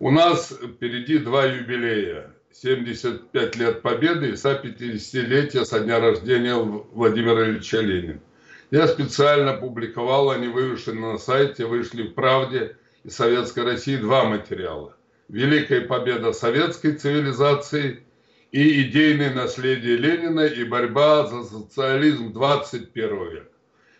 У нас впереди два юбилея. 75 лет Победы и 150-летие со дня рождения Владимира Ильича Ленина. Я специально публиковал, они вывешены на сайте, вышли в «Правде» и «Советской России» два материала. «Великая победа советской цивилизации» и «Идейное наследие Ленина и борьба за социализм 21 века».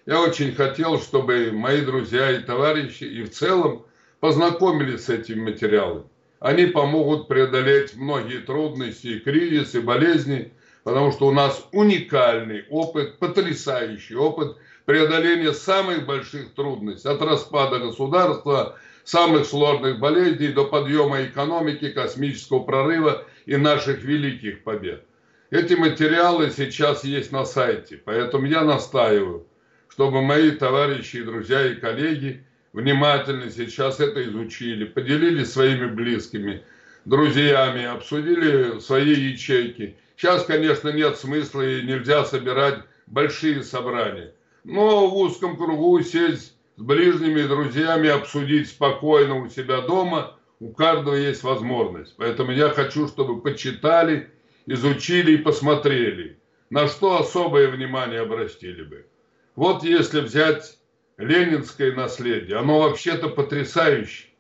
Я очень хотел, чтобы мои друзья и товарищи и в целом познакомились с этими материалами. Они помогут преодолеть многие трудности кризисы, болезни, потому что у нас уникальный опыт, потрясающий опыт преодоления самых больших трудностей, от распада государства, самых сложных болезней до подъема экономики, космического прорыва и наших великих побед. Эти материалы сейчас есть на сайте, поэтому я настаиваю, чтобы мои товарищи, друзья и коллеги внимательно сейчас это изучили, поделились своими близкими, друзьями, обсудили свои ячейки. Сейчас, конечно, нет смысла и нельзя собирать большие собрания. Но в узком кругу сесть с ближними друзьями, обсудить спокойно у себя дома, у каждого есть возможность. Поэтому я хочу, чтобы почитали, изучили и посмотрели, на что особое внимание обратили бы. Вот если взять ленинское наследие, оно вообще-то потрясающее.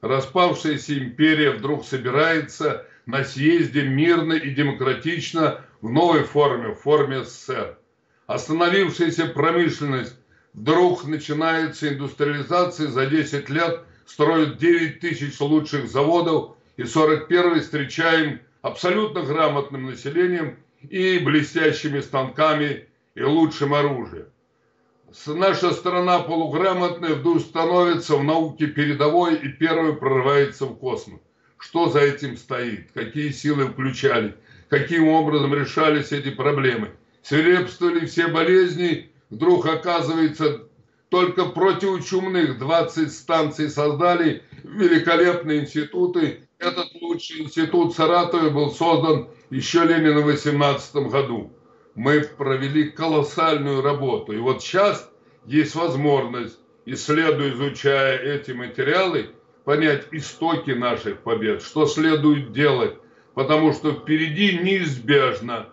Распавшаяся империя вдруг собирается на съезде мирно и демократично в новой форме, в форме СССР. Остановившаяся промышленность вдруг начинается индустриализация, за 10 лет строят 9 тысяч лучших заводов, и 41-й встречаем абсолютно грамотным населением и блестящими станками и лучшим оружием наша страна полуграмотная вдруг становится в науке передовой и первой прорывается в космос. Что за этим стоит? Какие силы включали? Каким образом решались эти проблемы? Свирепствовали все болезни, вдруг оказывается только противочумных 20 станций создали, великолепные институты. Этот лучший институт Саратове был создан еще Ленина в 18 году мы провели колоссальную работу. И вот сейчас есть возможность, исследуя, изучая эти материалы, понять истоки наших побед, что следует делать, потому что впереди неизбежно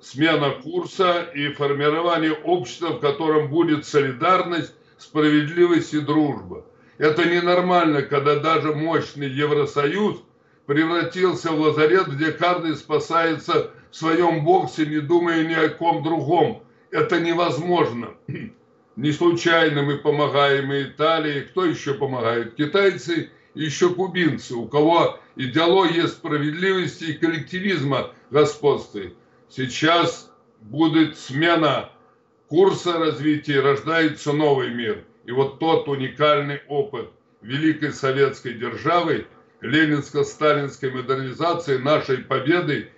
смена курса и формирование общества, в котором будет солидарность, справедливость и дружба. Это ненормально, когда даже мощный Евросоюз превратился в лазарет, где каждый спасается своем боксе, не думая ни о ком другом. Это невозможно. Не случайно мы помогаем и Италии. Кто еще помогает? Китайцы и еще кубинцы, у кого идеология справедливости и коллективизма господствует. Сейчас будет смена курса развития, рождается новый мир. И вот тот уникальный опыт великой советской державы, ленинско-сталинской модернизации, нашей победы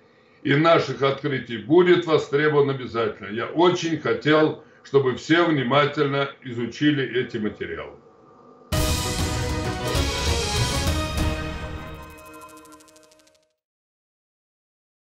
и наших открытий будет востребован обязательно. Я очень хотел, чтобы все внимательно изучили эти материалы.